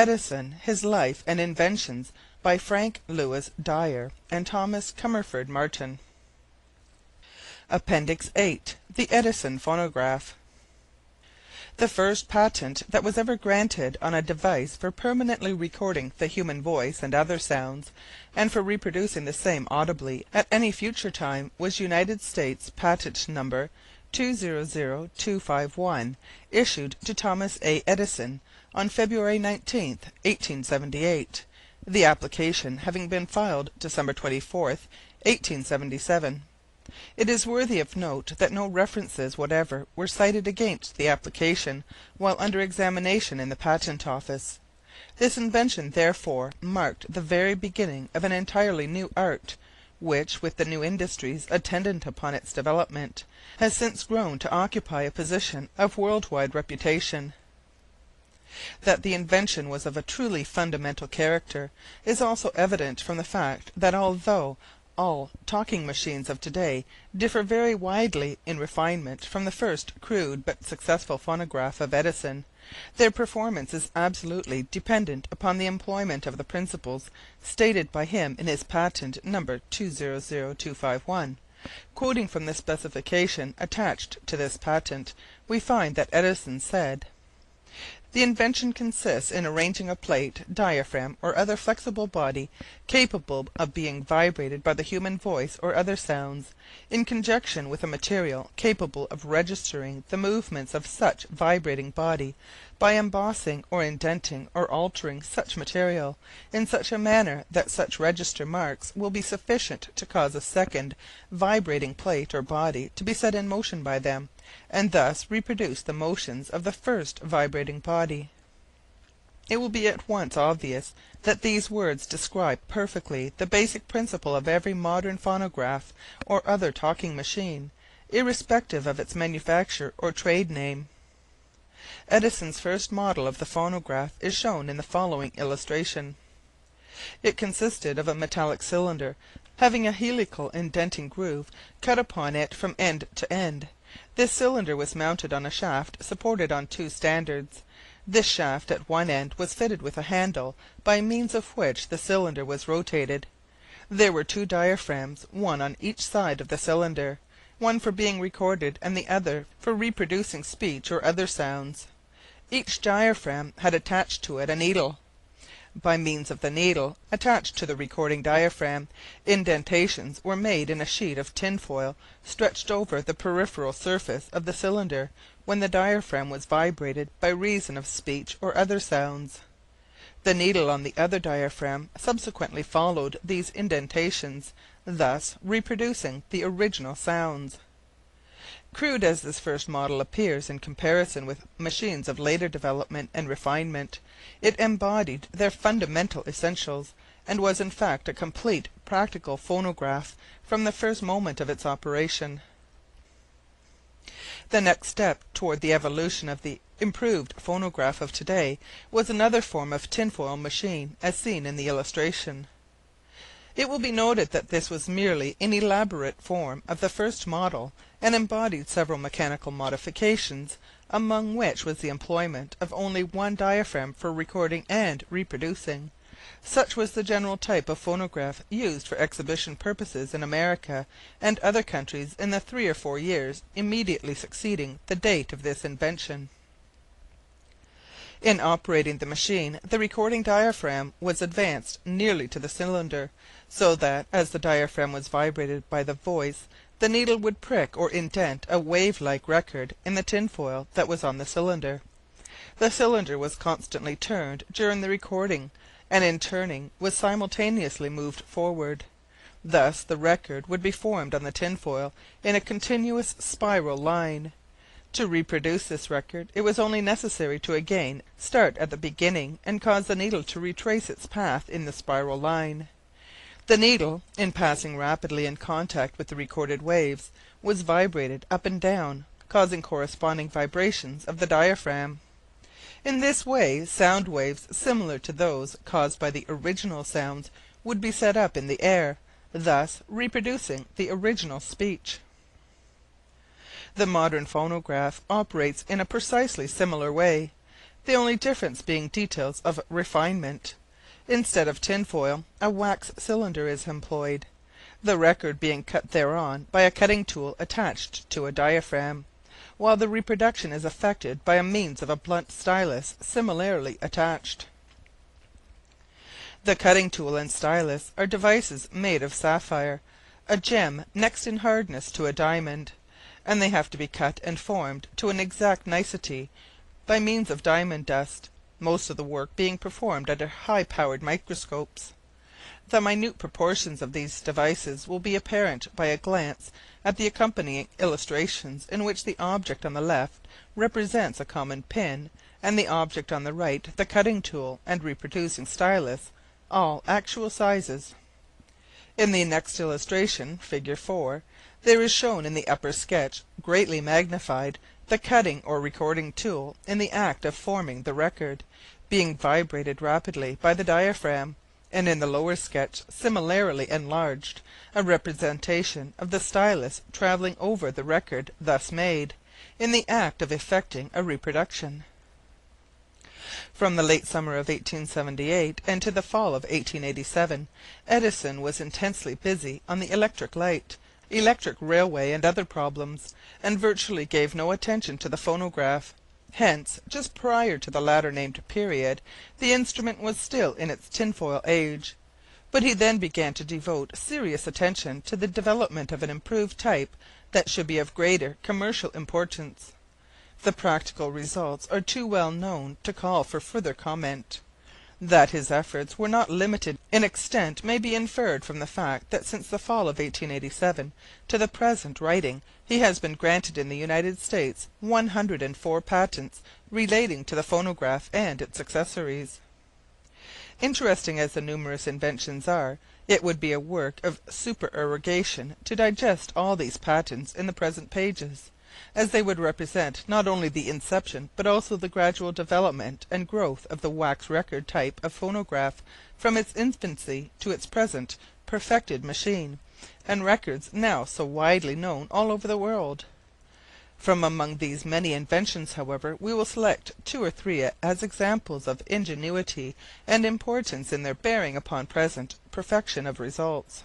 EDISON, HIS LIFE AND INVENTIONS by Frank Lewis Dyer and Thomas Comerford Martin APPENDIX VIII THE EDISON PHONOGRAPH The first patent that was ever granted on a device for permanently recording the human voice and other sounds, and for reproducing the same audibly at any future time, was United States Patent No. 200251, issued to Thomas A. Edison on February 19, 1878, the application having been filed December 24, 1877. It is worthy of note that no references whatever were cited against the application while under examination in the Patent Office. This invention therefore marked the very beginning of an entirely new art, which, with the new industries attendant upon its development, has since grown to occupy a position of world wide reputation. That the invention was of a truly fundamental character is also evident from the fact that although all talking machines of to day differ very widely in refinement from the first crude but successful phonograph of Edison, their performance is absolutely dependent upon the employment of the principles stated by him in his patent No. 200251. Quoting from the specification attached to this patent, we find that Edison said: "The invention consists in arranging a plate, diaphragm, or other flexible body capable of being vibrated by the human voice or other sounds, in conjunction with a material capable of registering the movements of such vibrating body by embossing or indenting or altering such material in such a manner that such register marks will be sufficient to cause a second vibrating plate or body to be set in motion by them, and thus reproduce the motions of the first vibrating body." It will be at once obvious that these words describe perfectly the basic principle of every modern phonograph or other talking machine, irrespective of its manufacture or trade name. Edison's first model of the phonograph is shown in the following illustration. It consisted of a metallic cylinder having a helical indenting groove cut upon it from end to end. This cylinder was mounted on a shaft supported on two standards. This shaft at one end was fitted with a handle by means of which the cylinder was rotated. There were two diaphragms, one on each side of the cylinder, one for being recorded and the other for reproducing speech or other sounds. Each diaphragm had attached to it a needle. By means of the needle attached to the recording diaphragm, indentations were made in a sheet of tin foil stretched over the peripheral surface of the cylinder when the diaphragm was vibrated by reason of speech or other sounds. The needle on the other diaphragm subsequently followed these indentations, thus reproducing the original sounds. Crude as this first model appears in comparison with machines of later development and refinement, it embodied their fundamental essentials, and was in fact a complete practical phonograph from the first moment of its operation. The next step toward the evolution of the improved phonograph of to day was another form of tinfoil machine as seen in the illustration. It will be noted that this was merely an elaborate form of the first model and embodied several mechanical modifications, among which was the employment of only one diaphragm for recording and reproducing. Such was the general type of phonograph used for exhibition purposes in America and other countries in the three or four years immediately succeeding the date of this invention. In operating the machine the recording diaphragm was advanced nearly to the cylinder, so that, as the diaphragm was vibrated by the voice, the needle would prick or indent a wave like record in the tin foil that was on the cylinder. The cylinder was constantly turned during the recording, and in turning was simultaneously moved forward. Thus the record would be formed on the tinfoil in a continuous spiral line. To reproduce this record it was only necessary to again start at the beginning and cause the needle to retrace its path in the spiral line. The needle, in passing rapidly in contact with the recorded waves, was vibrated up and down, causing corresponding vibrations of the diaphragm. In this way sound waves similar to those caused by the original sounds would be set up in the air, thus reproducing the original speech. The modern phonograph operates in a precisely similar way. the only difference being details of refinement. Instead of tin foil, a wax cylinder is employed, the record being cut thereon by a cutting tool attached to a diaphragm, while the reproduction is effected by means of a blunt stylus similarly attached. The cutting tool and stylus are devices made of sapphire, a gem next in hardness to a diamond, and they have to be cut and formed to an exact nicety by means of diamond dust most of the work being performed under high powered microscopes. The minute proportions of these devices will be apparent by a glance at the accompanying illustrations in which the object on the left represents a common pin, and the object on the right the cutting tool and reproducing stylus, all actual sizes. In the next illustration (Fig. 4) there is shown in the upper sketch, greatly magnified, the cutting or recording tool in the act of forming the record, being vibrated rapidly by the diaphragm, and in the lower sketch, similarly enlarged, a representation of the stylus travelling over the record thus made, in the act of effecting a reproduction. From the late summer of 1878 and to the fall of 1887, Edison was intensely busy on the electric light, electric railway and other problems, and virtually gave no attention to the phonograph. Hence, just prior to the latter named period, the instrument was still in its tinfoil age. But he then began to devote serious attention to the development of an improved type that should be of greater commercial importance. The practical results are too well known to call for further comment. That his efforts were not limited in extent may be inferred from the fact that since the fall of 1887 to the present writing he has been granted in the United States one hundred and four patents relating to the phonograph and its accessories. Interesting as the numerous inventions are, it would be a work of supererogation to digest all these patents in the present pages as they would represent not only the inception but also the gradual development and growth of the wax record type of phonograph from its infancy to its present perfected machine, and records now so widely known all over the world. From among these many inventions, however, we will select two or three as examples of ingenuity and importance in their bearing upon present perfection of results.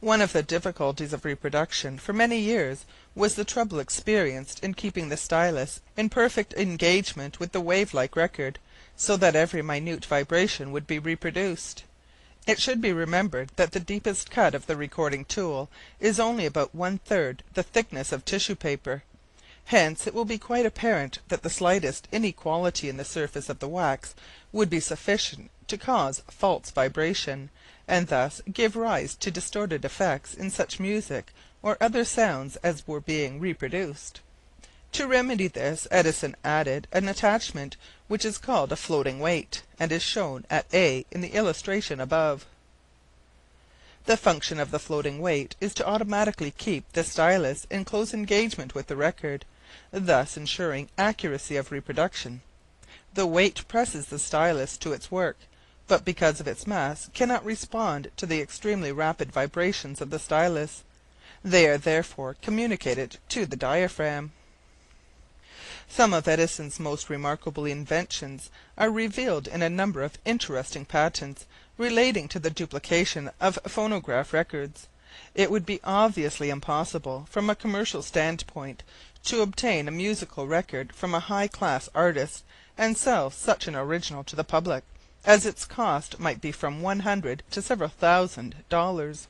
One of the difficulties of reproduction for many years was the trouble experienced in keeping the stylus in perfect engagement with the wave like record, so that every minute vibration would be reproduced. It should be remembered that the deepest cut of the recording tool is only about one third the thickness of tissue paper. Hence it will be quite apparent that the slightest inequality in the surface of the wax would be sufficient to cause false vibration and thus give rise to distorted effects in such music or other sounds as were being reproduced. To remedy this Edison added an attachment which is called a floating weight, and is shown at A in the illustration above. The function of the floating weight is to automatically keep the stylus in close engagement with the record, thus ensuring accuracy of reproduction. The weight presses the stylus to its work but because of its mass cannot respond to the extremely rapid vibrations of the stylus. They are therefore communicated to the diaphragm. Some of Edison's most remarkable inventions are revealed in a number of interesting patents relating to the duplication of phonograph records. It would be obviously impossible from a commercial standpoint to obtain a musical record from a high class artist and sell such an original to the public as its cost might be from one hundred to several thousand dollars.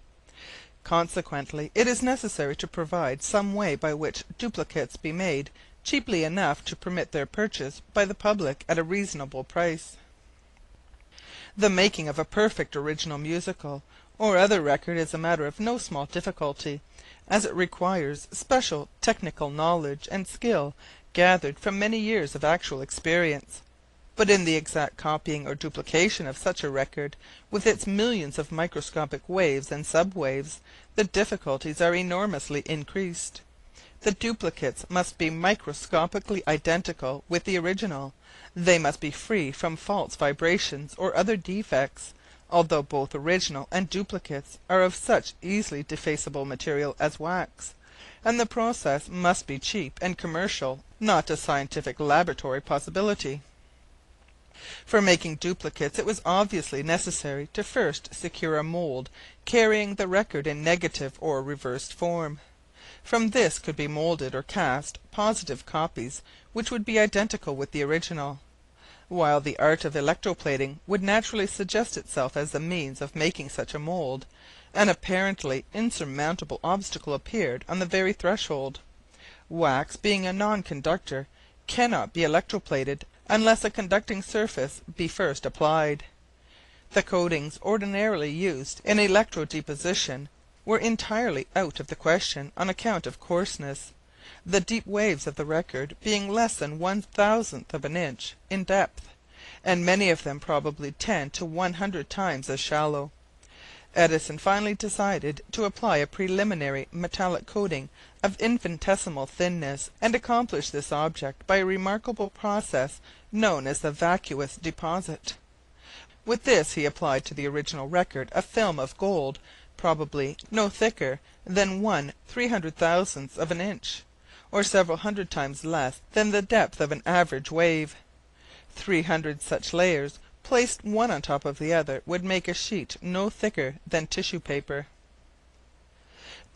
Consequently it is necessary to provide some way by which duplicates be made cheaply enough to permit their purchase by the public at a reasonable price. The making of a perfect original musical or other record is a matter of no small difficulty, as it requires special technical knowledge and skill gathered from many years of actual experience. But in the exact copying or duplication of such a record, with its millions of microscopic waves and sub waves, the difficulties are enormously increased. The duplicates must be microscopically identical with the original; they must be free from false vibrations or other defects, although both original and duplicates are of such easily defaceable material as wax, and the process must be cheap and commercial not a scientific laboratory possibility. For making duplicates it was obviously necessary to first secure a mould carrying the record in negative or reversed form. From this could be moulded or cast positive copies which would be identical with the original. While the art of electroplating would naturally suggest itself as the means of making such a mould, an apparently insurmountable obstacle appeared on the very threshold. Wax, being a non conductor, cannot be electro plated unless a conducting surface be first applied. The coatings ordinarily used in electro deposition were entirely out of the question on account of coarseness, the deep waves of the record being less than one thousandth of an inch in depth, and many of them probably ten to one hundred times as shallow. Edison finally decided to apply a preliminary metallic coating of infinitesimal thinness, and accomplished this object by a remarkable process known as the vacuous deposit. With this he applied to the original record a film of gold probably no thicker than one three hundred thousandth of an inch, or several hundred times less than the depth of an average wave. Three hundred such layers placed one on top of the other would make a sheet no thicker than tissue paper.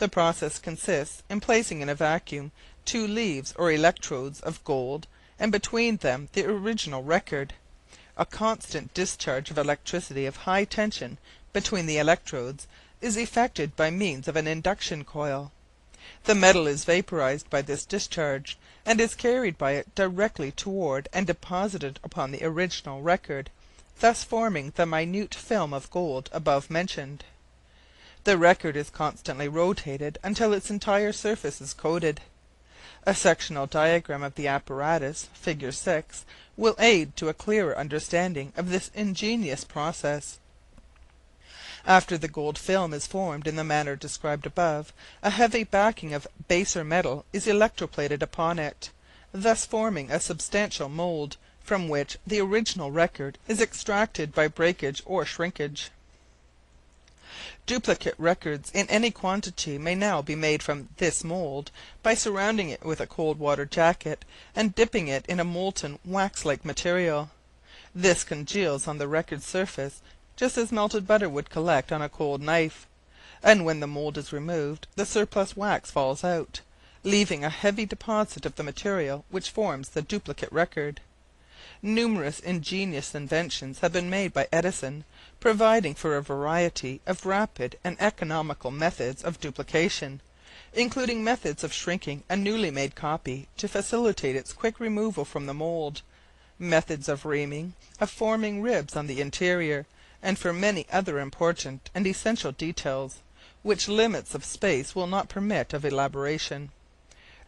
The process consists in placing in a vacuum two leaves or electrodes of gold and between them the original record. A constant discharge of electricity of high tension between the electrodes is effected by means of an induction coil. The metal is vaporized by this discharge, and is carried by it directly toward and deposited upon the original record thus forming the minute film of gold above mentioned. The record is constantly rotated until its entire surface is coated. A sectional diagram of the apparatus (Fig. 6) will aid to a clearer understanding of this ingenious process. After the gold film is formed in the manner described above, a heavy backing of baser metal is electroplated upon it, thus forming a substantial mould from which the original record is extracted by breakage or shrinkage. Duplicate records in any quantity may now be made from this mould by surrounding it with a cold water jacket and dipping it in a molten wax like material. This congeals on the record surface just as melted butter would collect on a cold knife, and when the mould is removed the surplus wax falls out, leaving a heavy deposit of the material which forms the duplicate record. Numerous ingenious inventions have been made by Edison, providing for a variety of rapid and economical methods of duplication, including methods of shrinking a newly made copy to facilitate its quick removal from the mould, methods of reaming, of forming ribs on the interior, and for many other important and essential details, which limits of space will not permit of elaboration.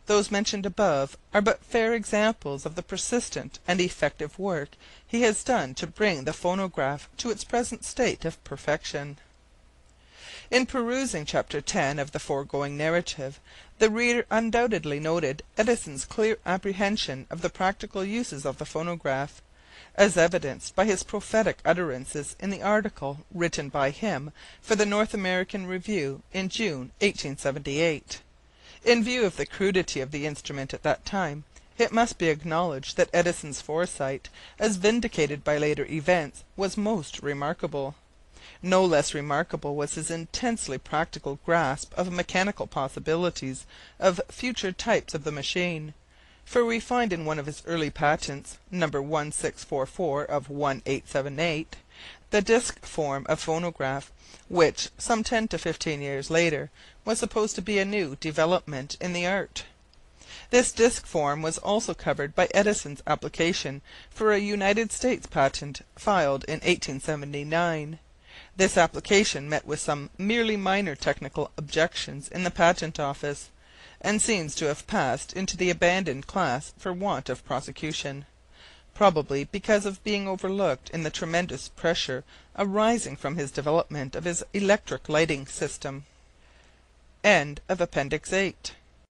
Those mentioned above are but fair examples of the persistent and effective work he has done to bring the phonograph to its present state of perfection. In perusing Chapter 10 of the foregoing narrative, the reader undoubtedly noted Edison's clear apprehension of the practical uses of the phonograph, as evidenced by his prophetic utterances in the article written by him for the North American Review in June, 1878. In view of the crudity of the instrument at that time, it must be acknowledged that Edison's foresight, as vindicated by later events, was most remarkable. No less remarkable was his intensely practical grasp of mechanical possibilities of future types of the machine, for we find in one of his early patents (No. 1644 of 1878) the disc form of phonograph, which, some ten to fifteen years later, was supposed to be a new development in the art. This disc form was also covered by Edison's application for a United States patent filed in 1879. This application met with some merely minor technical objections in the Patent Office, and seems to have passed into the abandoned class for want of prosecution probably because of being overlooked in the tremendous pressure arising from his development of his electric lighting system. End of Appendix 8